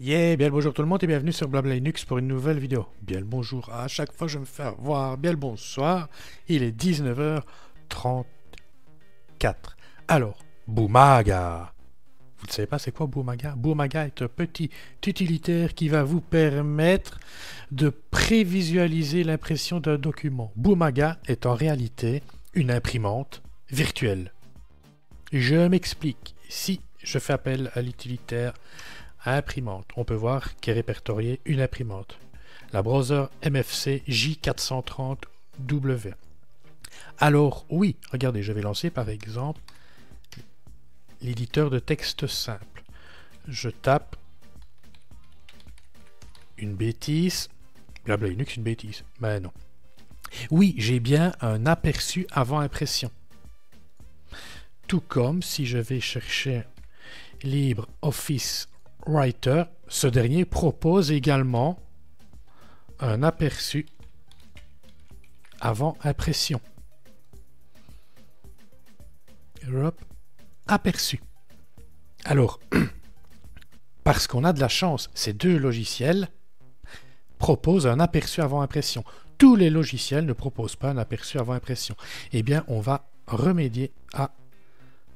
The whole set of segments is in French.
Yeah, bien le bonjour tout le monde et bienvenue sur Blabla Linux pour une nouvelle vidéo. Bien le bonjour, à chaque fois je me fais voir. Bien le bonsoir, il est 19h34. Alors, Boomaga. Vous ne savez pas c'est quoi Boomaga Boomaga est un petit utilitaire qui va vous permettre de prévisualiser l'impression d'un document. Boomaga est en réalité une imprimante virtuelle. Je m'explique. Si je fais appel à l'utilitaire imprimante, on peut voir qu'est répertoriée une imprimante. La browser MFC J430W. Alors oui, regardez, je vais lancer par exemple l'éditeur de texte simple. Je tape une bêtise. Blabla Linux, une bêtise. Mais non. Oui, j'ai bien un aperçu avant impression. Tout comme si je vais chercher LibreOffice Writer, ce dernier propose également un aperçu avant impression. Europe aperçu. Alors, parce qu'on a de la chance, ces deux logiciels proposent un aperçu avant impression. Tous les logiciels ne proposent pas un aperçu avant impression. Eh bien, on va remédier à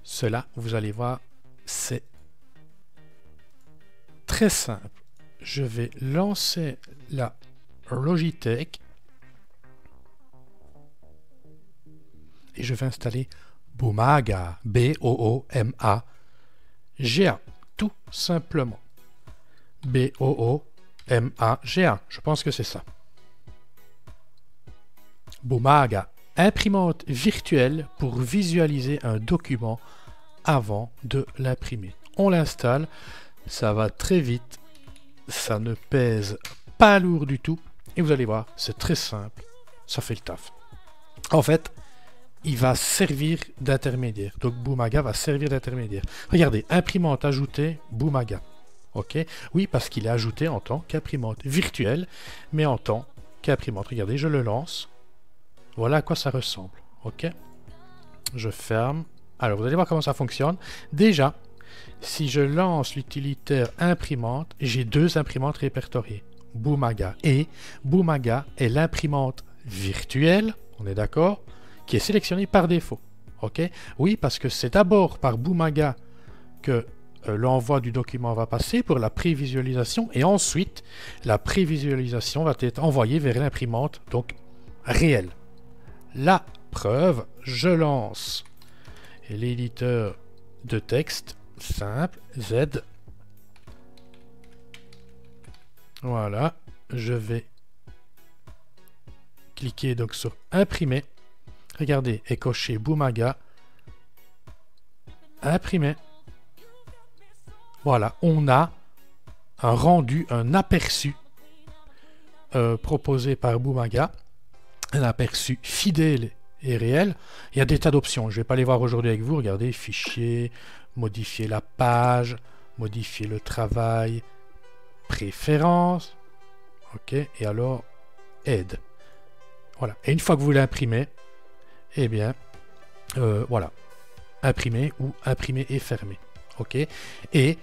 cela. Vous allez voir, c'est très simple. Je vais lancer la Logitech et je vais installer Boomaga, B-O-O-M-A-G-A, tout simplement. B-O-O-M-A-G-A, je pense que c'est ça. Boomaga, imprimante virtuelle pour visualiser un document avant de l'imprimer. On l'installe, ça va très vite, ça ne pèse pas lourd du tout, et vous allez voir, c'est très simple, ça fait le taf. En fait, il va servir d'intermédiaire. Donc Boomaga va servir d'intermédiaire. Regardez, imprimante ajoutée, Boomaga. Ok? Oui, parce qu'il est ajouté en tant qu'imprimante virtuelle, mais en tant qu'imprimante. Regardez, je le lance. Voilà à quoi ça ressemble. Ok? Je ferme. Alors, vous allez voir comment ça fonctionne. Déjà, si je lance l'utilitaire imprimante, j'ai deux imprimantes répertoriées. Boomaga et Boomaga est l'imprimante virtuelle, on est d'accord, qui est sélectionnée par défaut. Ok? Oui, parce que c'est d'abord par Boomaga que euh, l'envoi du document va passer pour la prévisualisation et ensuite la prévisualisation va être envoyée vers l'imprimante, donc réelle. La preuve, je lance l'éditeur de texte simple, Z. Voilà, je vais cliquer donc sur imprimer. Regardez, et cocher Boomaga. Imprimer. Voilà, on a un rendu, un aperçu euh, proposé par Boomaga. Un aperçu fidèle et réel. Il y a des tas d'options. Je ne vais pas les voir aujourd'hui avec vous. Regardez, fichier, modifier la page, modifier le travail, préférences. OK, et alors aide. Voilà. Et une fois que vous l'imprimez, eh bien, euh, voilà, imprimer ou imprimer et fermer. OK Et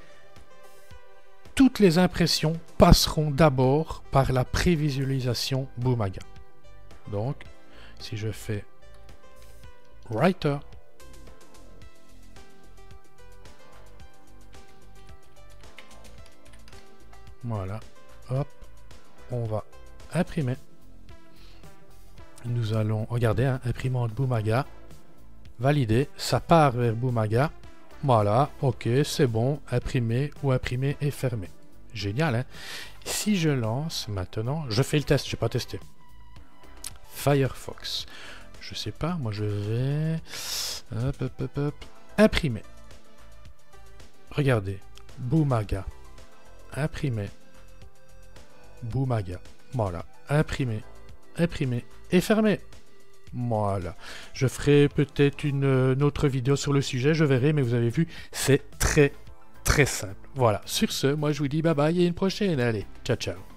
toutes les impressions passeront d'abord par la prévisualisation Boomaga. Donc, si je fais Writer, voilà, hop, on va imprimer. Nous allons regarder, hein, imprimante Boomaga. Valider. Ça part vers Boomaga. Voilà, ok, c'est bon. Imprimer ou imprimer et fermer. Génial, hein Si je lance maintenant, je fais le test, je n'ai pas testé. Firefox. Je sais pas, moi je vais... Hop, hop, hop, hop. Imprimer. Regardez. Boomaga. Imprimer. Boomaga. Voilà. Imprimer imprimer et fermer. Voilà. Je ferai peut-être une, autre vidéo sur le sujet, je verrai, mais vous avez vu, c'est très très simple. Voilà. Sur ce, moi je vous dis bye bye et une prochaine. Allez, ciao ciao.